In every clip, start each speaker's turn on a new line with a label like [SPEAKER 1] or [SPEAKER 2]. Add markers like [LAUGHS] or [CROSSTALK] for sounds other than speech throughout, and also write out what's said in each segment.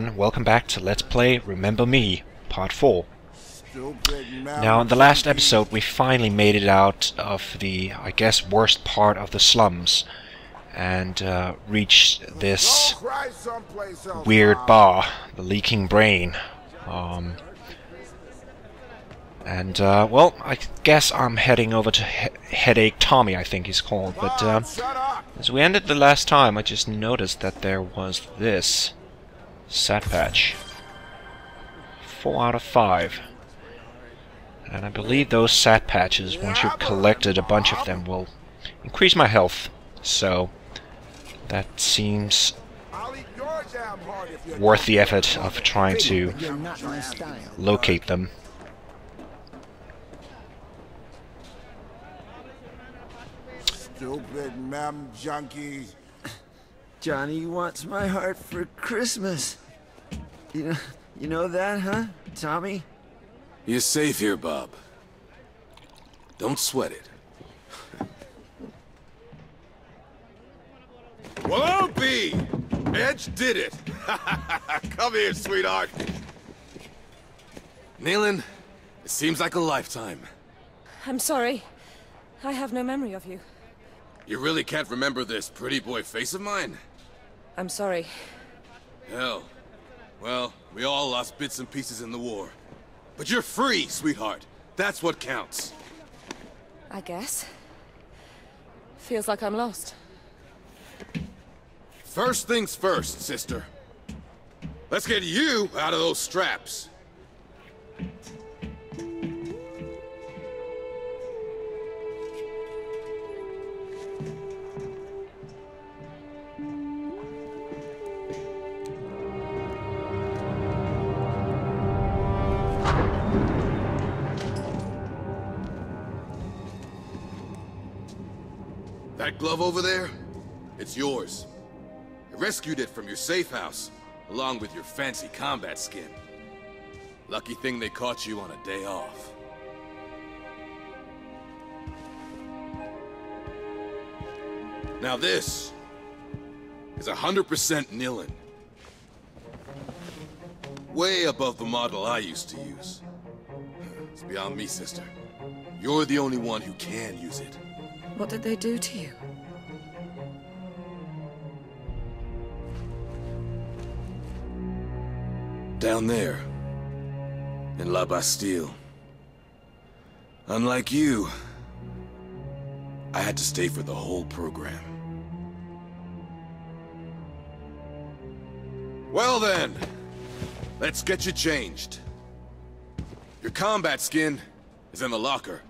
[SPEAKER 1] everyone, welcome back to Let's Play Remember Me, Part 4. Now, in the last episode we finally made it out of the, I guess, worst part of the slums and uh, reached this weird bar, the Leaking Brain. Um, and, uh, well, I guess I'm heading over to he Headache Tommy, I think he's called. But uh, as we ended the last time, I just noticed that there was this sat patch. Four out of five. And I believe those sat patches, once you've collected a bunch of them, will increase my health. So, that seems worth the effort of trying to locate them.
[SPEAKER 2] Stupid mem junkies.
[SPEAKER 3] Johnny wants my heart for Christmas. You know, you know that, huh, Tommy?
[SPEAKER 4] You're safe here, Bob. Don't sweat it.
[SPEAKER 5] Well, B! Edge did it! [LAUGHS] Come here, sweetheart.
[SPEAKER 4] Nilin, it seems like a lifetime.
[SPEAKER 6] I'm sorry. I have no memory of you.
[SPEAKER 5] You really can't remember this pretty boy face of mine?
[SPEAKER 6] I'm sorry.
[SPEAKER 5] Hell. Well, we all lost bits and pieces in the war. But you're free, sweetheart. That's what counts.
[SPEAKER 6] I guess. Feels like I'm lost.
[SPEAKER 5] First things first, sister. Let's get you out of those straps. Over there? It's yours. I rescued it from your safe house, along with your fancy combat skin. Lucky thing they caught you on a day off. Now this is 100% Nilin. Way above the model I used to use. It's beyond me, sister. You're the only one who can use it.
[SPEAKER 6] What did they do to you?
[SPEAKER 4] Down there. In La Bastille. Unlike you, I had to stay for the whole program.
[SPEAKER 5] Well then, let's get you changed. Your combat skin is in the locker.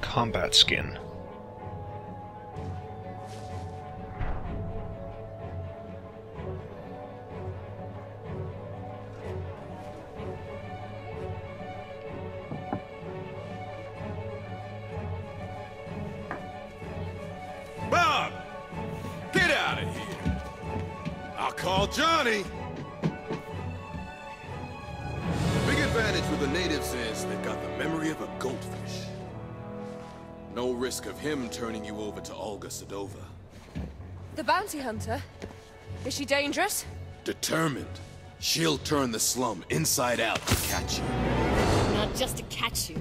[SPEAKER 1] Combat skin.
[SPEAKER 6] Bounty hunter? Is she dangerous?
[SPEAKER 4] Determined. She'll turn the slum inside out to catch you.
[SPEAKER 7] Not just to catch you.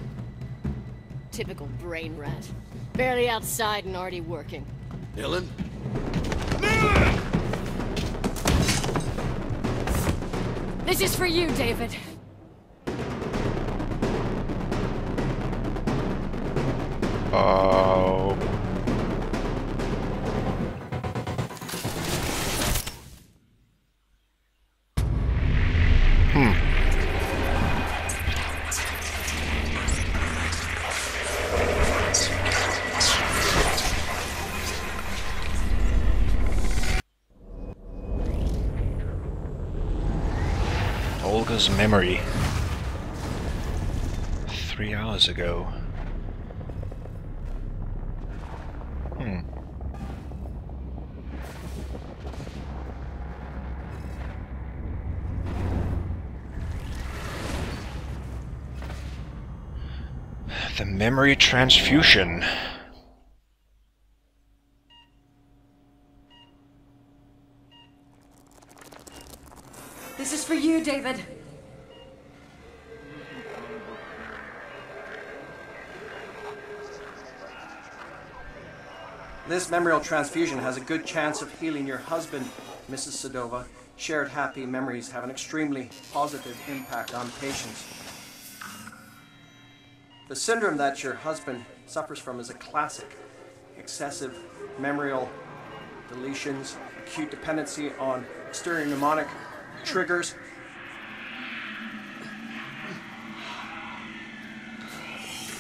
[SPEAKER 7] Typical brain rat. Barely outside and already working.
[SPEAKER 4] Nilin?
[SPEAKER 7] This is for you, David.
[SPEAKER 1] Oh. Olga's memory. Three hours ago. Hmm. The memory transfusion.
[SPEAKER 8] This is for you, David.
[SPEAKER 9] This memorial transfusion has a good chance of healing your husband, Mrs. Sedova. Shared happy memories have an extremely positive impact on patients. The syndrome that your husband suffers from is a classic excessive memorial deletions, acute dependency on exterior mnemonic triggers.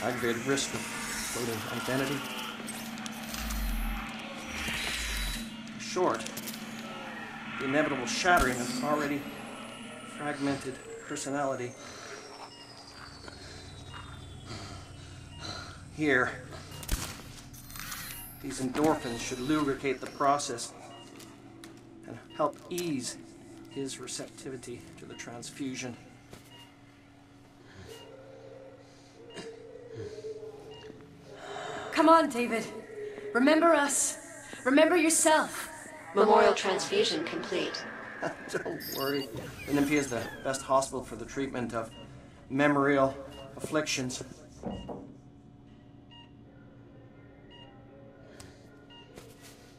[SPEAKER 9] Aggravated risk of floating identity. Short, the inevitable shattering of already fragmented personality. Here, these endorphins should lubricate the process and help ease his receptivity to the transfusion.
[SPEAKER 8] Come on, David. Remember us. Remember yourself.
[SPEAKER 10] Memorial transfusion complete. [LAUGHS]
[SPEAKER 9] Don't worry. Olympia is the best hospital for the treatment of memorial afflictions.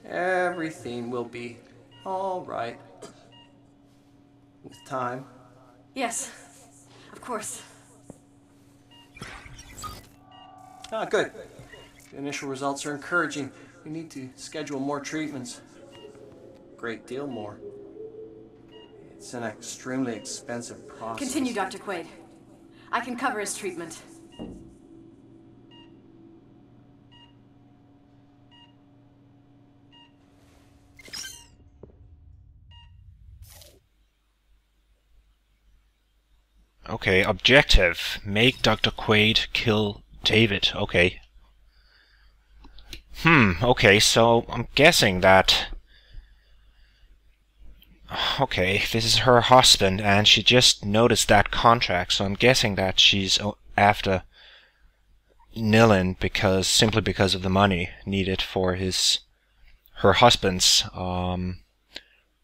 [SPEAKER 9] Everything will be all right. With time.
[SPEAKER 8] Yes, of course.
[SPEAKER 9] Ah, good. The initial results are encouraging. We need to schedule more treatments. Great deal more. It's an extremely expensive process.
[SPEAKER 8] Continue, Dr. Quaid. I can cover his treatment.
[SPEAKER 1] Okay, objective. Make Dr. Quaid kill David. Okay. Hmm, okay, so I'm guessing that... Okay, this is her husband, and she just noticed that contract, so I'm guessing that she's after Nilin because simply because of the money needed for his her husband's um,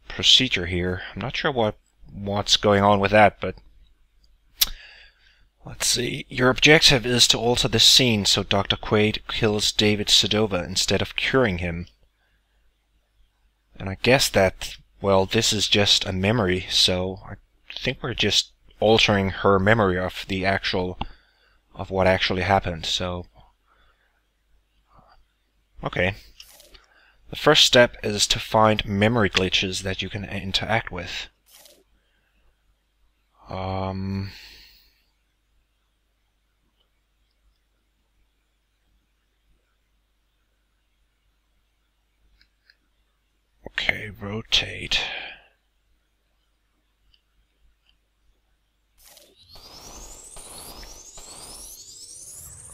[SPEAKER 1] procedure here. I'm not sure what what's going on with that, but Let's see. Your objective is to alter the scene so Dr. Quaid kills David Sedova instead of curing him. And I guess that, well, this is just a memory, so I think we're just altering her memory of the actual, of what actually happened, so... Okay. The first step is to find memory glitches that you can interact with. Um... Okay, rotate.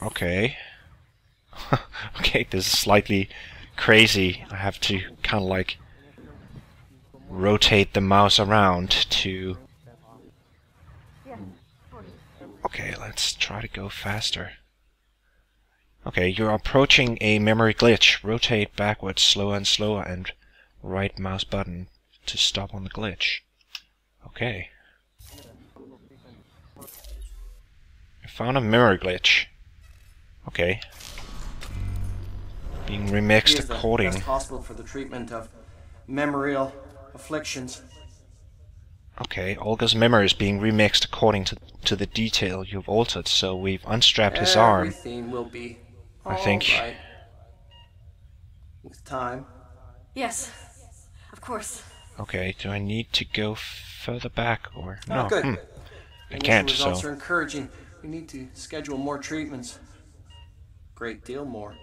[SPEAKER 1] Okay. [LAUGHS] okay, this is slightly crazy. I have to kind of like rotate the mouse around to... Okay, let's try to go faster. Okay, you're approaching a memory glitch. Rotate backwards slower and slower and right mouse button to stop on the glitch. Okay. I found a memory glitch. Okay. Being remixed
[SPEAKER 9] He is the
[SPEAKER 1] according.
[SPEAKER 9] best hospital for the treatment of memorial afflictions.
[SPEAKER 1] Okay, Olga's memory is being remixed according to to the detail you've altered, so we've unstrapped his arm.
[SPEAKER 9] Everything will be
[SPEAKER 1] I think-
[SPEAKER 9] all right. With time.
[SPEAKER 8] Yes, of course.
[SPEAKER 1] Okay, do I need to go further back or
[SPEAKER 9] Oh,
[SPEAKER 1] no?
[SPEAKER 9] good.
[SPEAKER 1] hmm, I can't.
[SPEAKER 9] results
[SPEAKER 1] So
[SPEAKER 9] are encouraging. We need to schedule more treatments. Great deal more.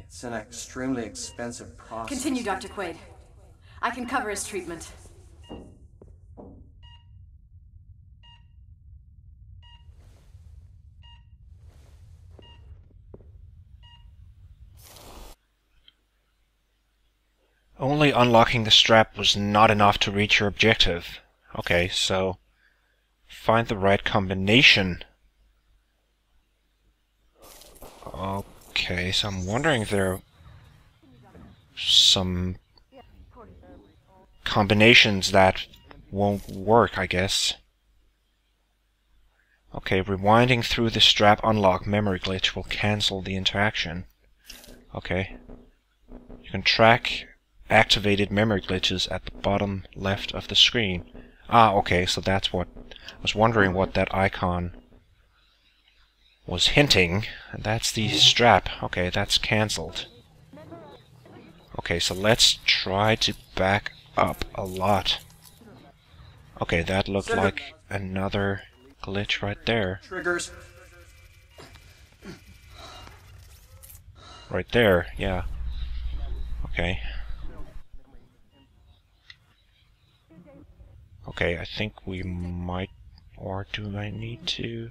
[SPEAKER 9] It's an extremely expensive process.
[SPEAKER 8] Continue, Dr. Quaid. I can cover his treatment.
[SPEAKER 1] Unlocking the strap was not enough to reach your objective. Okay, so find the right combination. Okay, so I'm wondering if there are some combinations that won't work, I guess. Okay, rewinding through the strap unlock memory glitch will cancel the interaction. Okay. You can track activated memory glitches at the bottom left of the screen. Ah, okay, so that's what... I was wondering what that icon was hinting. That's the strap. Okay, that's cancelled. Okay, so let's try to back up a lot. Okay, that looked like another glitch right there.
[SPEAKER 9] Triggers.
[SPEAKER 1] Right there, yeah. Okay. Okay, I think we might... Or do I need to...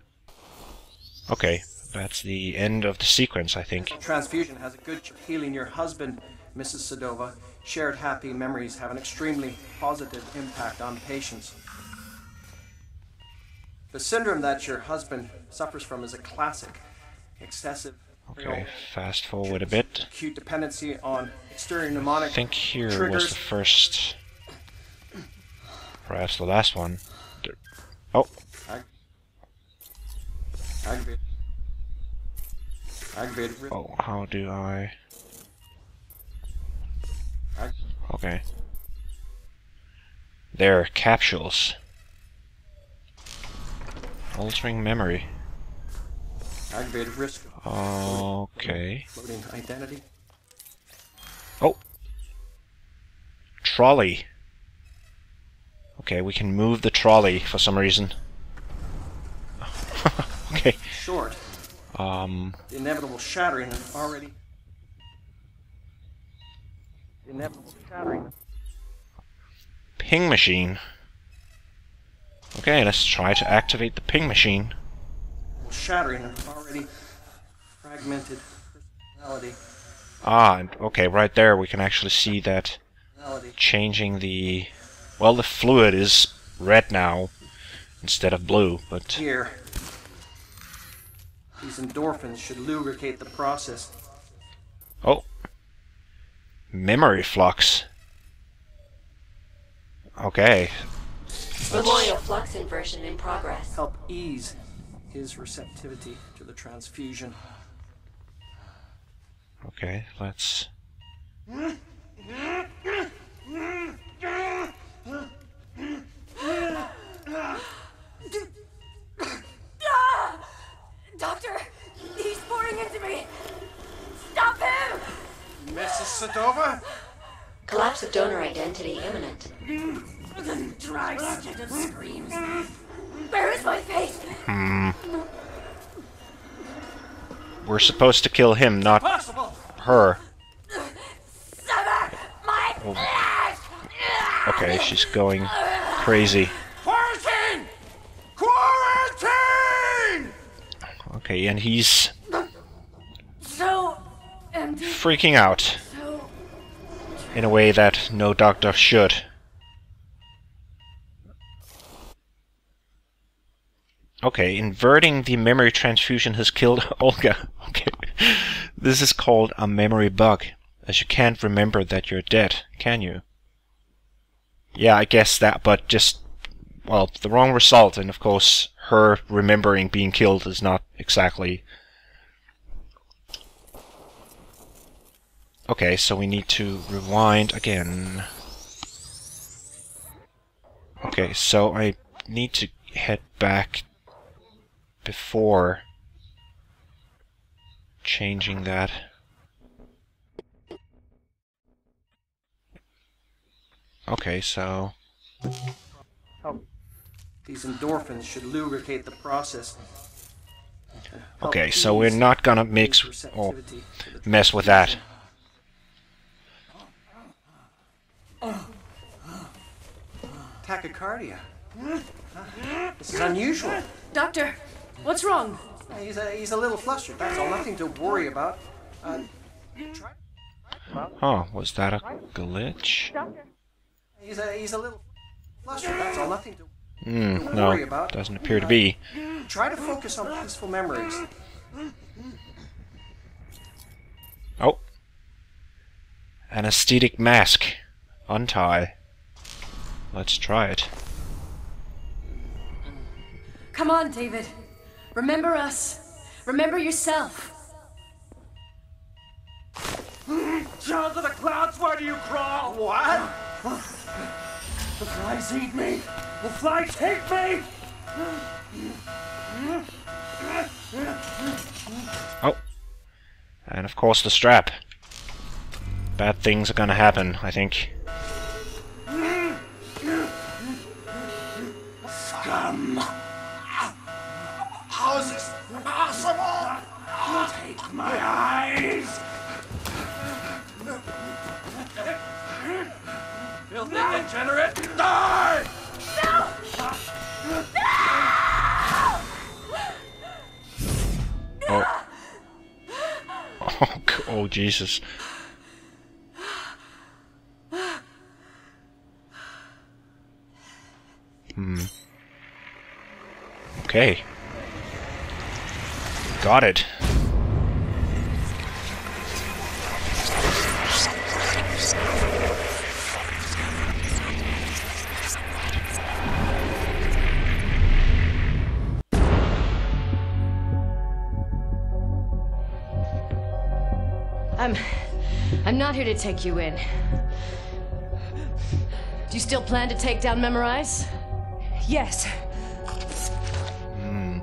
[SPEAKER 1] Okay, that's the end of the sequence, I think.
[SPEAKER 9] Transfusion has a good healing your husband, Mrs. Sedova. Shared happy memories have an extremely positive impact on patients. The syndrome that your husband suffers from is a classic excessive
[SPEAKER 1] Okay, fast forward a bit.
[SPEAKER 9] acute dependency on exterior mnemonic
[SPEAKER 1] I think here was the first... Perhaps the last one. Oh,
[SPEAKER 9] Ag- aggravated. Aggravated.
[SPEAKER 1] oh, how do I...
[SPEAKER 9] Ag-
[SPEAKER 1] Okay. There, capsules. Altering memory.
[SPEAKER 9] aggravated risk.
[SPEAKER 1] Okay.
[SPEAKER 9] Loading identity.
[SPEAKER 1] Oh! Trolley. Okay, we can move the trolley for some reason. [LAUGHS] okay.
[SPEAKER 9] Short.
[SPEAKER 1] Um,
[SPEAKER 9] The inevitable shattering already. The inevitable shattering.
[SPEAKER 1] ping machine. Okay, let's try to activate the ping machine.
[SPEAKER 9] Shattering already fragmented personality.
[SPEAKER 1] Ah, okay, right there we can actually see that changing the... Well, the fluid is red now instead of blue, but...
[SPEAKER 9] Here. These endorphins should lubricate the process.
[SPEAKER 1] Oh! Memory flux. Okay.
[SPEAKER 10] Memorial flux inversion in progress.
[SPEAKER 9] Help ease his receptivity to the transfusion.
[SPEAKER 1] Okay, let's... [LAUGHS]
[SPEAKER 8] Doctor, he's pouring into me. Stop him!
[SPEAKER 9] Mrs. Sedova?
[SPEAKER 10] Collapse of donor identity imminent.
[SPEAKER 8] Dry shit and screams. Where is my face?
[SPEAKER 1] Hmm. We're supposed to kill him, not
[SPEAKER 9] Possible!
[SPEAKER 1] her.
[SPEAKER 8] Sever my flesh!
[SPEAKER 1] Okay, she's going crazy.
[SPEAKER 2] Quarantine! Quarantine!
[SPEAKER 1] Okay, and he's
[SPEAKER 8] So empty.
[SPEAKER 1] freaking out
[SPEAKER 8] So
[SPEAKER 1] in a way that no doctor should. Okay, inverting the memory transfusion has killed [LAUGHS] Olga. Okay. This is called a memory bug, as you can't remember that you're dead, can you? Yeah, I guess that, but just, well, the wrong result, and of course, her remembering being killed is not exactly... Okay, so we need to rewind again. Okay, so I need to head back before changing that. Okay, so
[SPEAKER 9] Help. These endorphins should lubricate the process.
[SPEAKER 1] Okay, so we're not gonna mix or
[SPEAKER 9] receptivity to the
[SPEAKER 1] mess with that.
[SPEAKER 9] Tachycardia. This is unusual.
[SPEAKER 8] Doctor, what's wrong?
[SPEAKER 9] He's a, he's a little flustered, that's all. Nothing to worry about. Uh, try,
[SPEAKER 1] Oh, was that a glitch?
[SPEAKER 9] He's, a, he's a little flustered, that's all. Nothing to
[SPEAKER 1] Hmm,
[SPEAKER 9] worry
[SPEAKER 1] no,
[SPEAKER 9] about.
[SPEAKER 1] doesn't appear to be.
[SPEAKER 9] Try to focus on peaceful memories.
[SPEAKER 1] Oh. Anesthetic mask. Untie. Let's try it.
[SPEAKER 7] Come on, David. Remember us. Remember yourself.
[SPEAKER 11] Down to the clouds, where do you crawl? What? The flies eat me. The flies hate me.
[SPEAKER 1] Oh. And of course the strap. Bad things are gonna happen, I think.
[SPEAKER 11] Scum. Degenerate, die!
[SPEAKER 1] Oh. [LAUGHS] Oh, oh Jesus. Hmm. Okay. Got it.
[SPEAKER 7] Not here to take you in. Do you still plan to take down Memorize?
[SPEAKER 6] Yes. Hmm.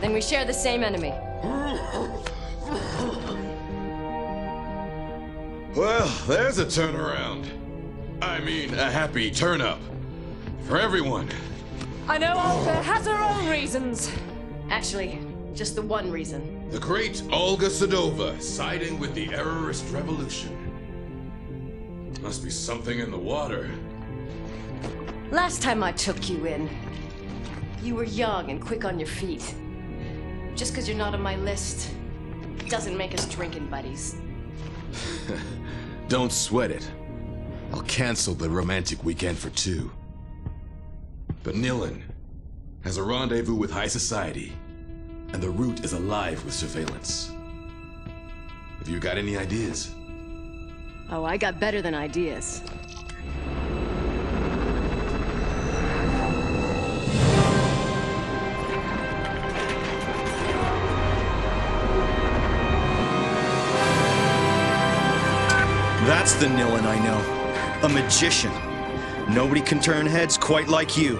[SPEAKER 7] Then we share the same enemy.
[SPEAKER 5] Well, there's a turnaround. I mean, a happy turn up. For everyone.
[SPEAKER 6] I know Olga has her own reasons.
[SPEAKER 7] Actually, just the one reason.
[SPEAKER 5] The great Olga Sedova siding with the errorist revolution. Must be something in the water.
[SPEAKER 7] Last time I took you in, you were young and quick on your feet. Just because you're not on my list doesn't make us drinking buddies. [LAUGHS]
[SPEAKER 5] Don't sweat it. I'll cancel the romantic weekend for two. But Nilin has a rendezvous with high society, and the route is alive with surveillance. Have you got any ideas?
[SPEAKER 7] Oh, I got better than ideas.
[SPEAKER 12] That's the Nilin I know. A magician. Nobody can turn heads quite like you.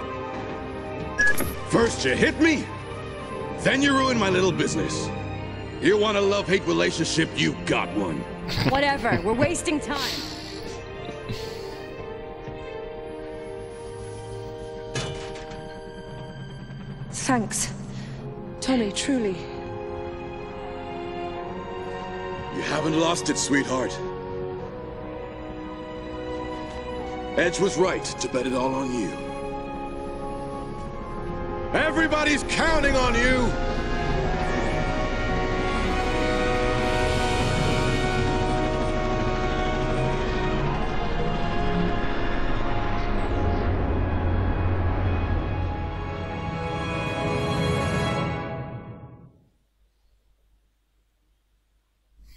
[SPEAKER 5] First you hit me, then you ruin my little business. You want a love-hate relationship, you got one. [LAUGHS]
[SPEAKER 7] Whatever, we're wasting time.
[SPEAKER 6] Thanks. Tommy, truly.
[SPEAKER 5] You haven't lost it, sweetheart. Edge was right to bet it all on you. Everybody's counting on you!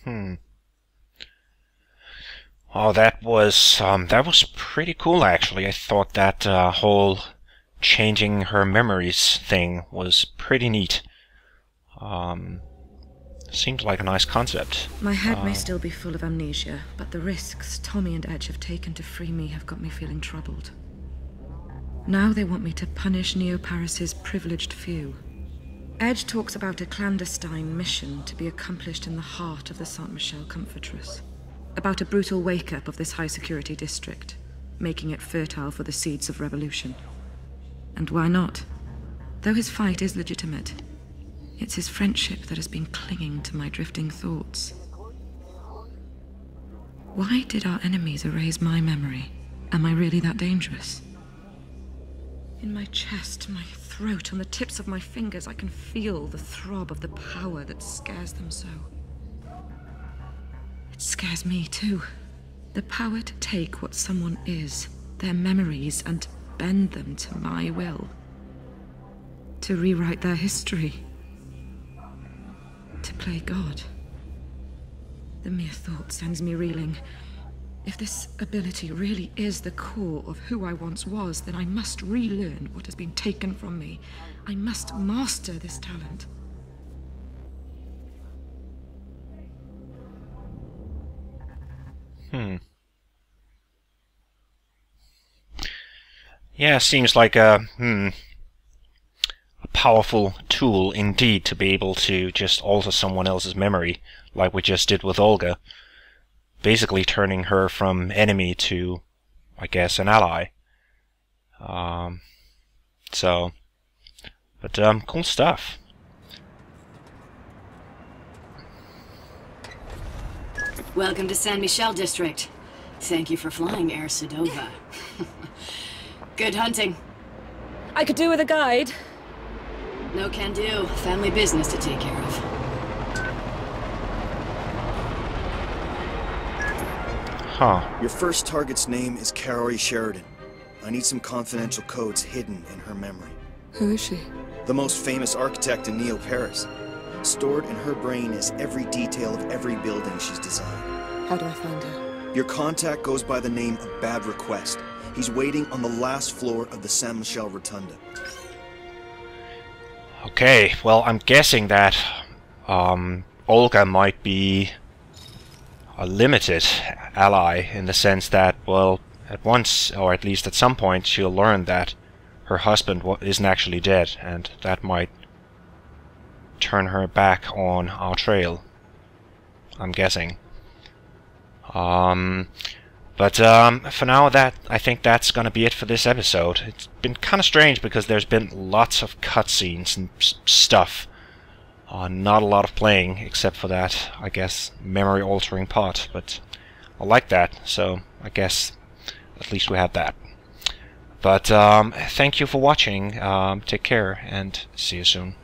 [SPEAKER 1] Hmm. Oh, that was um, that was pretty cool actually. I thought that uh, whole changing her memories thing was pretty neat. Um, seemed like a nice concept.
[SPEAKER 13] My head may
[SPEAKER 1] Uh,
[SPEAKER 13] still be full of amnesia, but the risks Tommy and Edge have taken to free me have got me feeling troubled. Now they want me to punish Neo Paris's privileged few. Edge talks about a clandestine mission to be accomplished in the heart of the Saint Michel Comfortress. About a brutal wake up of this high security district, making it fertile for the seeds of revolution. And why not? Though his fight is legitimate, it's his friendship that has been clinging to my drifting thoughts. Why did our enemies erase my memory? Am I really that dangerous? In my chest, my throat, on the tips of my fingers, I can feel the throb of the power that scares them so. It scares me too. The power to take what someone is, their memories, and bend them to my will. To rewrite their history. To play God. The mere thought sends me reeling. If this ability really is the core of who I once was, then I must relearn what has been taken from me. I must master this talent.
[SPEAKER 1] Hmm. Yeah, seems like a hmm a powerful tool indeed to be able to just alter someone else's memory, like we just did with Olga. Basically turning her from enemy to, I guess, an ally. Um, so, but um, cool stuff.
[SPEAKER 14] Welcome to San Michel District. Thank you for flying, Air Sedova. [LAUGHS] Good hunting.
[SPEAKER 6] I could do with a guide.
[SPEAKER 14] No can do. Family business to take care of.
[SPEAKER 1] Huh.
[SPEAKER 12] Your first target's name is Kaori Sheridan. I need some confidential codes hidden in her memory.
[SPEAKER 13] Who is she?
[SPEAKER 12] The most famous architect in Neo Paris. Stored in her brain is every detail of every building she's designed.
[SPEAKER 13] How do I find her?
[SPEAKER 12] Your contact goes by the name of Bad Request. He's waiting on the last floor of the San Michel Rotunda.
[SPEAKER 1] Okay, well, I'm guessing that um, Olga might be a limited ally in the sense that, well, at once, or at least at some point, she'll learn that her husband isn't actually dead, and that might turn her back on our trail. I'm guessing. Um, but um, for now, that I think that's gonna be it for this episode. It's been kind of strange because there's been lots of cutscenes and stuff. Uh, not a lot of playing, except for that, I guess, memory-altering part. But I like that, so I guess at least we had that. But um, thank you for watching. Um, take care and see you soon.